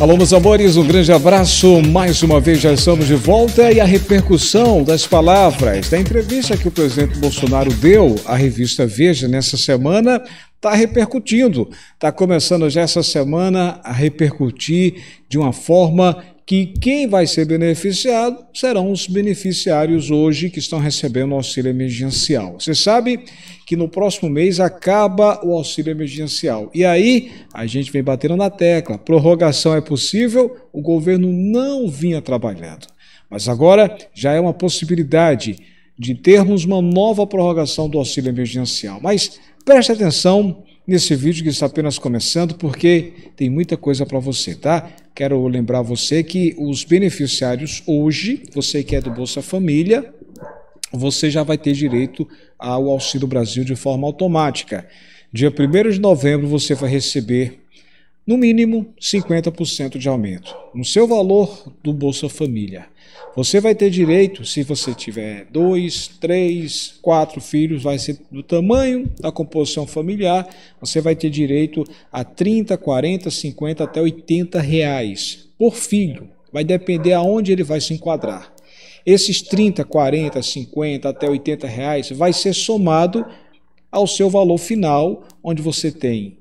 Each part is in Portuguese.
Alô, meus amores, um grande abraço. Mais uma vez já estamos de volta e a repercussão das palavras da entrevista que o presidente Bolsonaro deu à revista Veja nessa semana está repercutindo. Está começando já essa semana a repercutir de uma forma que quem vai ser beneficiado serão os beneficiários hoje que estão recebendo o auxílio emergencial. Você sabe que no próximo mês acaba o auxílio emergencial. E aí a gente vem batendo na tecla: prorrogação é possível, o governo não vinha trabalhando. Mas agora já é uma possibilidade de termos uma nova prorrogação do auxílio emergencial. Mas preste atenção nesse vídeo que está apenas começando, porque tem muita coisa para você, tá? Quero lembrar você que os beneficiários hoje, você que é do Bolsa Família, você já vai ter direito ao Auxílio Brasil de forma automática. Dia 1 de novembro você vai receber, no mínimo, 50% de aumento no seu valor do Bolsa Família. Você vai ter direito, se você tiver dois, três, quatro filhos, vai ser do tamanho da composição familiar, você vai ter direito a 30, 40, 50 até 80 reais por filho. Vai depender aonde ele vai se enquadrar. Esses 30, 40, 50 até 80 reais vai ser somado ao seu valor final, onde você tem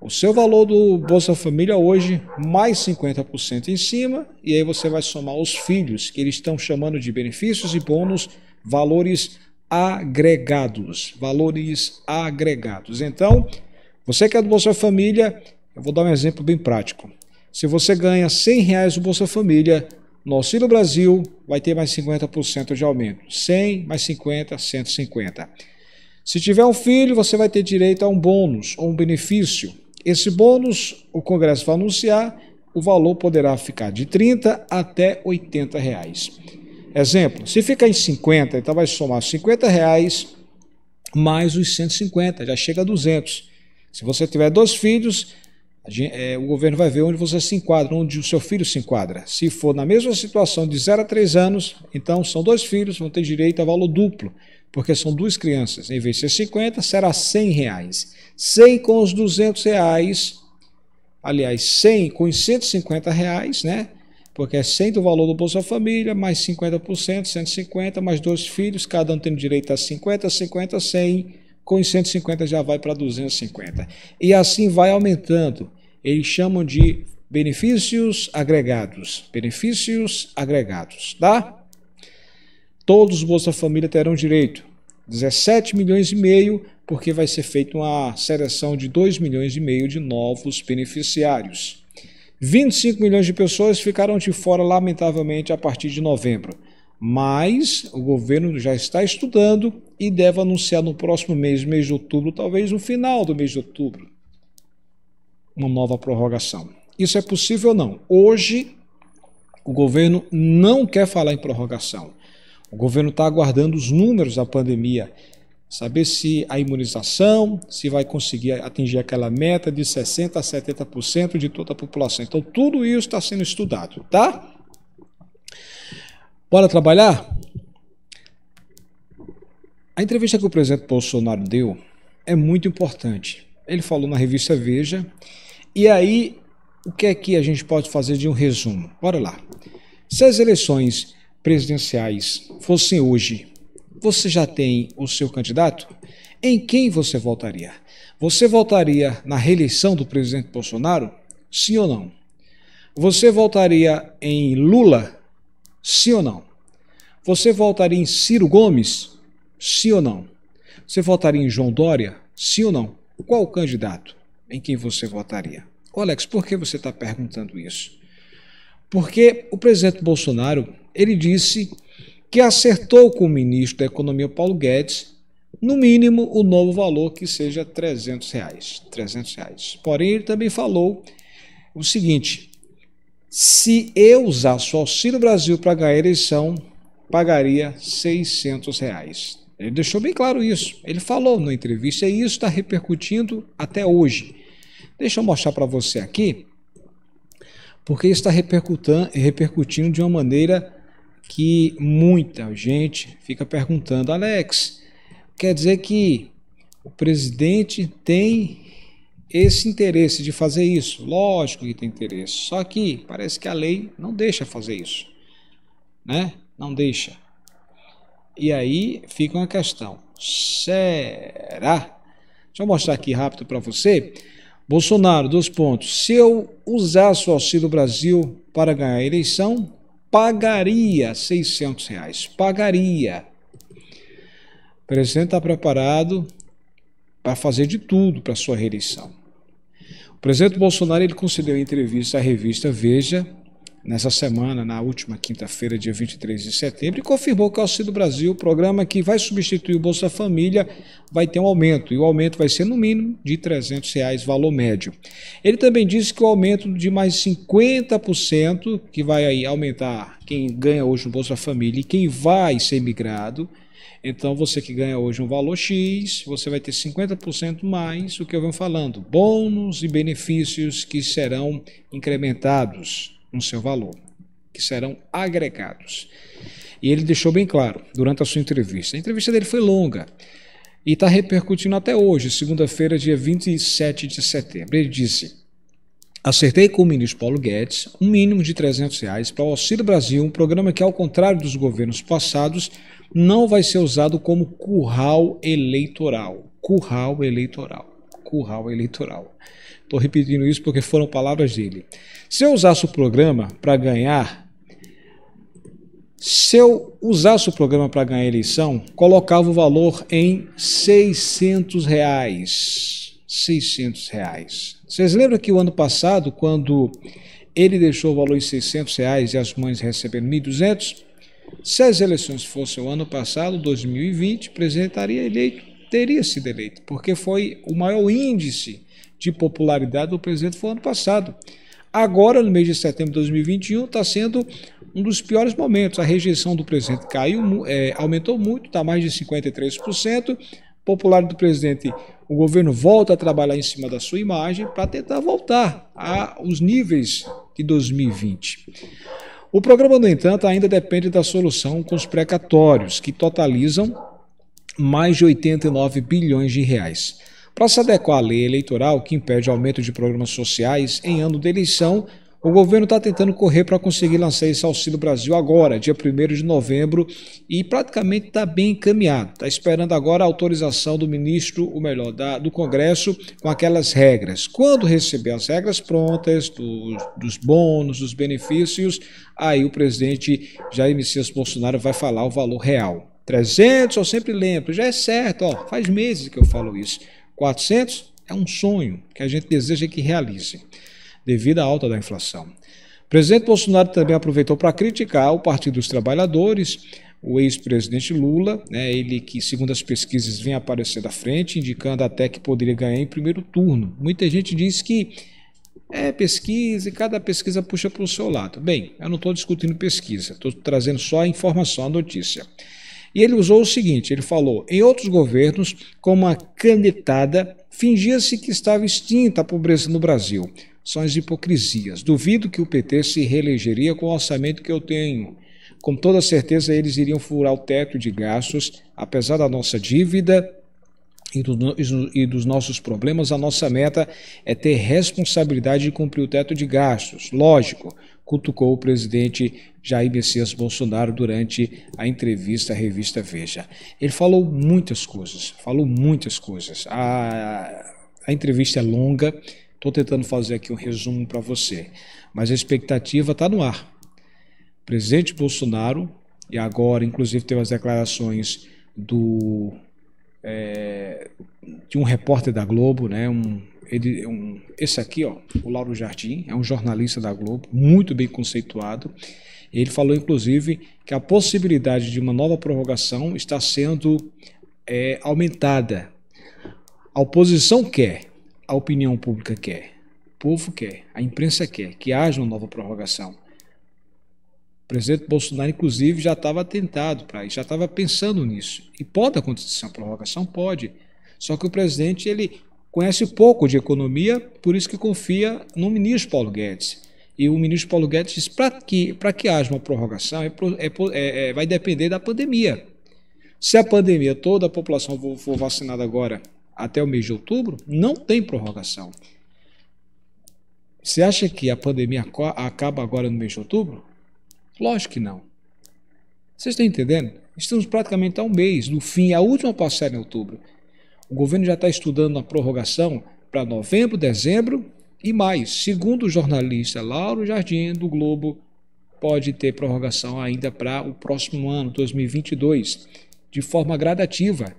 o seu valor do Bolsa Família hoje mais 50% em cima, e aí você vai somar os filhos, que eles estão chamando de benefícios e bônus, valores agregados. Valores agregados. Então, você que é do Bolsa Família, eu vou dar um exemplo bem prático. Se você ganha 100 reais do Bolsa Família, no Auxílio Brasil vai ter mais 50% de aumento. 100 mais 50, 150. Se tiver um filho, você vai ter direito a um bônus ou um benefício. Esse bônus, o Congresso vai anunciar, o valor poderá ficar de 30 até 80 reais. Exemplo, se ficar em 50, então vai somar 50 reais mais os 150, já chega a 200. Se você tiver dois filhos, Gente, é, o governo vai ver onde você se enquadra, onde o seu filho se enquadra. Se for na mesma situação de 0 a 3 anos, então são dois filhos, vão ter direito a valor duplo, porque são duas crianças. Em vez de ser 50, será 100 reais. 100 com os 200 reais, aliás, 100 com os 150 reais, né? Porque é 100 do valor do Bolsa Família, mais 50%, 150, mais dois filhos, cada um tendo direito a 50, 50, 100 com 150 já vai para 250. E assim vai aumentando. Eles chamam de benefícios agregados. Benefícios agregados, tá? Todos os Bolsa Família terão direito. 17 milhões e meio, porque vai ser feita uma seleção de 2 milhões e meio de novos beneficiários. 25 milhões de pessoas ficaram de fora, lamentavelmente, a partir de novembro mas o governo já está estudando e deve anunciar no próximo mês, mês de outubro, talvez no final do mês de outubro, uma nova prorrogação. Isso é possível ou não? Hoje, o governo não quer falar em prorrogação. O governo está aguardando os números da pandemia, saber se a imunização, se vai conseguir atingir aquela meta de 60% a 70% de toda a população. Então, tudo isso está sendo estudado, tá? Bora trabalhar? A entrevista que o presidente Bolsonaro deu é muito importante. Ele falou na revista Veja. E aí, o que é que a gente pode fazer de um resumo? Bora lá. Se as eleições presidenciais fossem hoje, você já tem o seu candidato? Em quem você votaria? Você votaria na reeleição do presidente Bolsonaro? Sim ou não? Você votaria em Lula? Sim ou não? Você votaria em Ciro Gomes? Sim ou não? Você votaria em João Dória? Sim ou não? Qual o candidato em quem você votaria? Ô Alex, por que você está perguntando isso? Porque o presidente Bolsonaro ele disse que acertou com o ministro da Economia Paulo Guedes, no mínimo o novo valor que seja 300 reais. 300 reais. Porém, ele também falou o seguinte: se eu usasse o Auxílio Brasil para ganhar a eleição, pagaria 600 reais. Ele deixou bem claro isso. Ele falou na entrevista e isso está repercutindo até hoje. Deixa eu mostrar para você aqui, porque isso está repercutindo de uma maneira que muita gente fica perguntando, Alex, quer dizer que o presidente tem esse interesse de fazer isso. Lógico que tem interesse, só que parece que a lei não deixa fazer isso, né? Não deixa. E aí fica uma questão: será? Deixa eu mostrar aqui rápido para você. Bolsonaro, dois pontos. Se eu usasse o Auxílio Brasil para ganhar a eleição, pagaria 600 reais. Pagaria. O presidente está preparado para fazer de tudo para sua reeleição. O presidente Bolsonaro ele concedeu entrevista à revista Veja nessa semana, na última quinta-feira, dia 23 de setembro, e confirmou que o Auxílio Brasil, programa que vai substituir o Bolsa Família, vai ter um aumento, e o aumento vai ser no mínimo de 300 reais, valor médio. Ele também disse que o aumento de mais 50%, que vai aí aumentar quem ganha hoje no Bolsa Família e quem vai ser migrado, então, você que ganha hoje um valor X, você vai ter 50% mais o que eu venho falando, bônus e benefícios que serão incrementados no seu valor, que serão agregados. E ele deixou bem claro durante a sua entrevista. A entrevista dele foi longa e está repercutindo até hoje, segunda-feira, dia 27 de setembro. Ele disse: Acertei com o ministro Paulo Guedes um mínimo de 300 reais para o Auxílio Brasil, um programa que, ao contrário dos governos passados, não vai ser usado como curral eleitoral. Curral eleitoral. Curral eleitoral. Estou repetindo isso porque foram palavras dele. Se eu usasse o programa para ganhar, se eu usasse o programa para ganhar a eleição, colocava o valor em 600 reais. 600 reais. Vocês lembram que o ano passado, quando ele deixou o valor em 600 reais e as mães receberam 1.200? Se as eleições fossem o ano passado, 2020, o presidente estaria eleito, teria sido eleito, porque foi o maior índice de popularidade do presidente foi ano passado. Agora, no mês de setembro de 2021, está sendo um dos piores momentos. A rejeição do presidente caiu, é, aumentou muito, está mais de 53%. Popularidade do presidente, o governo volta a trabalhar em cima da sua imagem para tentar voltar aos níveis de 2020. O programa, no entanto, ainda depende da solução com os precatórios, que totalizam mais de 89 bilhões de reais. Para se adequar à lei eleitoral que impede o aumento de programas sociais em ano de eleição, o governo está tentando correr para conseguir lançar esse Auxílio Brasil agora, dia 1 de novembro, e praticamente está bem encaminhado. Está esperando agora a autorização do ministro, ou melhor, da, do Congresso, com aquelas regras. Quando receber as regras prontas, do, dos bônus, dos benefícios, aí o presidente Jair Messias Bolsonaro vai falar o valor real. 300, eu sempre lembro, já é certo, ó, faz meses que eu falo isso. 400 é um sonho que a gente deseja que realize, devido à alta da inflação. O presidente Bolsonaro também aproveitou para criticar o Partido dos Trabalhadores, o ex-presidente Lula, né, ele que, segundo as pesquisas, vem aparecendo à frente, indicando até que poderia ganhar em primeiro turno. Muita gente diz que é pesquisa e cada pesquisa puxa para o seu lado. Bem, eu não estou discutindo pesquisa, estou trazendo só a informação, a notícia. E ele usou o seguinte: ele falou, em outros governos, com uma canetada, fingia-se que estava extinta a pobreza no Brasil. São as hipocrisias. Duvido que o PT se reelegeria com o orçamento que eu tenho. Com toda certeza, eles iriam furar o teto de gastos, apesar da nossa dívida e, do, e, dos nossos problemas, a nossa meta é ter responsabilidade de cumprir o teto de gastos. Lógico, cutucou o presidente Jair Messias Bolsonaro durante a entrevista à revista Veja. Ele falou muitas coisas, falou muitas coisas. A, a entrevista é longa, estou tentando fazer aqui um resumo para você, mas a expectativa está no ar. Presidente Bolsonaro, e agora, inclusive, teve as declarações do é, de um repórter da Globo, né, um, ele, um, esse aqui, ó, o Lauro Jardim, é um jornalista da Globo, muito bem conceituado. Ele falou, inclusive, que a possibilidade de uma nova prorrogação está sendo é, aumentada. A oposição quer, a opinião pública quer, o povo quer, a imprensa quer que haja uma nova prorrogação. Presidente Bolsonaro, inclusive, já estava atentado para isso, já estava pensando nisso. E pode acontecer uma prorrogação? Pode. Só que o presidente ele conhece pouco de economia, por isso que confia no ministro Paulo Guedes. E o ministro Paulo Guedes diz para que, que haja uma prorrogação é, é, é, vai depender da pandemia. Se a pandemia, toda a população for vacinada agora, até o mês de outubro, não tem prorrogação. Você acha que a pandemia acaba agora no mês de outubro? Lógico que não. Vocês estão entendendo? Estamos praticamente a um mês do fim, a última parcela em outubro. O governo já está estudando a prorrogação para novembro, dezembro e mais. Segundo o jornalista Lauro Jardim, do Globo, pode ter prorrogação ainda para o próximo ano, 2022, de forma gradativa.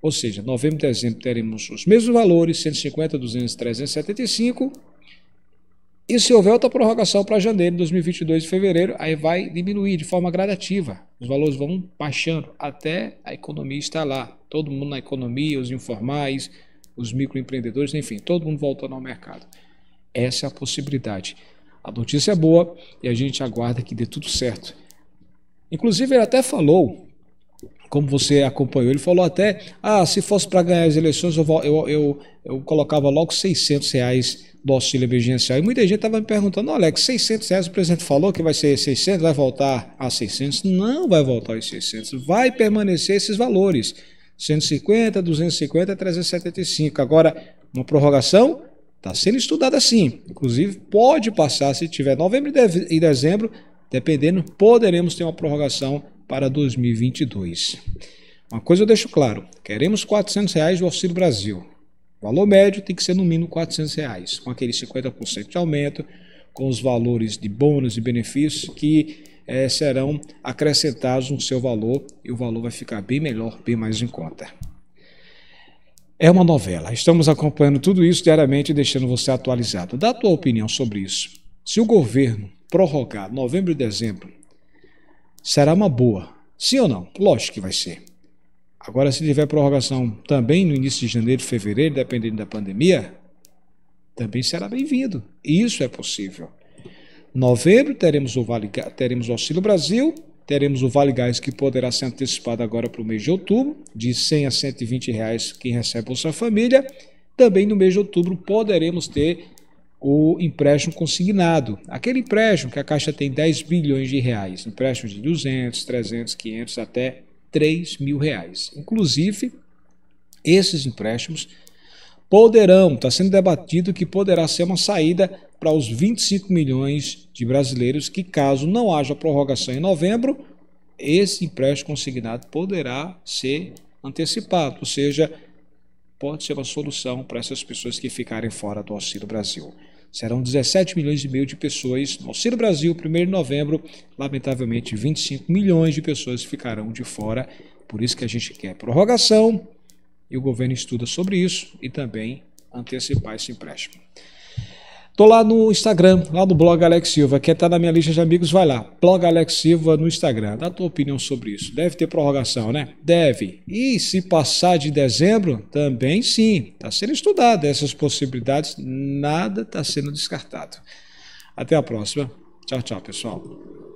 Ou seja, novembro dezembro teremos os mesmos valores, 150, 200, 375. E se houver outra prorrogação para janeiro de 2022 e fevereiro, aí vai diminuir de forma gradativa. Os valores vão baixando até a economia estar lá. Todo mundo na economia, os informais, os microempreendedores, enfim, todo mundo voltando ao mercado. Essa é a possibilidade. A notícia é boa e a gente aguarda que dê tudo certo. Inclusive, ele até falou, como você acompanhou, ele falou até: ah, se fosse para ganhar as eleições, eu, eu, eu, eu, colocava logo 600 reais do auxílio emergencial. E muita gente estava me perguntando: Alex, 600 reais o presidente falou que vai ser 600, vai voltar a 600? Não vai voltar aos 600, vai permanecer esses valores: 150, 250, 375. Agora, uma prorrogação Está sendo estudado assim. Inclusive, pode passar, se tiver novembro e dezembro, dependendo, poderemos ter uma prorrogação para 2022. Uma coisa eu deixo claro: queremos 400 reais do Auxílio Brasil. O valor médio tem que ser no mínimo 400 reais, com aquele 50% de aumento, com os valores de bônus e benefícios que é, serão acrescentados no seu valor e o valor vai ficar bem melhor, bem mais em conta. É uma novela. Estamos acompanhando tudo isso diariamente e deixando você atualizado. Dá a tua opinião sobre isso. Se o governo prorrogar novembro e dezembro, será uma boa. Sim ou não? Lógico que vai ser. Agora, se tiver prorrogação também no início de janeiro fevereiro, dependendo da pandemia, também será bem-vindo. Isso é possível. Novembro teremos o, vale, teremos o Auxílio Brasil Teremos o Vale Gás que poderá ser antecipado agora para o mês de outubro, de 100 a 120 reais quem recebe Bolsa Família. Também no mês de outubro poderemos ter o empréstimo consignado. Aquele empréstimo que a Caixa tem 10 bilhões de reais, empréstimo de 200, 300, 500 até 3 mil reais. Inclusive, esses empréstimos poderão, está sendo debatido que poderá ser uma saída para os 25 milhões de brasileiros que, caso não haja prorrogação em novembro, esse empréstimo consignado poderá ser antecipado, ou seja, pode ser uma solução para essas pessoas que ficarem fora do Auxílio Brasil. Serão 17 milhões e meio de pessoas no Auxílio Brasil, 1 de novembro. Lamentavelmente, 25 milhões de pessoas ficarão de fora. Por isso que a gente quer prorrogação e o governo estuda sobre isso e também antecipar esse empréstimo. Tô lá no Instagram, lá no blog Alex Silva. Quer estar tá na minha lista de amigos? Vai lá. Blog Alex Silva no Instagram. Dá a tua opinião sobre isso. Deve ter prorrogação, né? Deve. E se passar de dezembro, também sim. Está sendo estudado essas possibilidades. Nada está sendo descartado. Até a próxima. Tchau, tchau, pessoal.